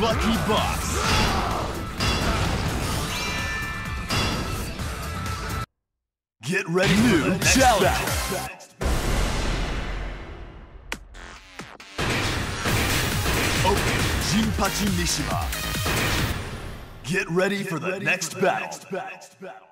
Lucky boss. Get ready New for the next challenge. Battle. Jinpachi Mishima. Get ready Get for the, ready next, for the battle. next battle.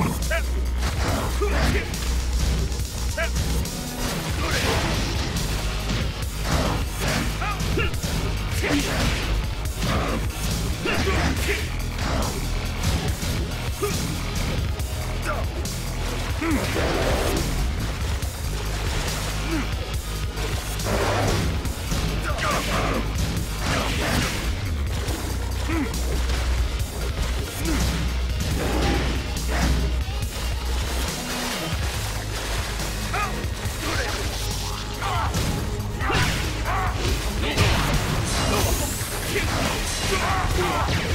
KO.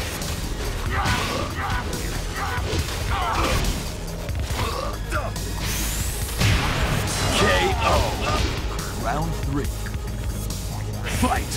Fight!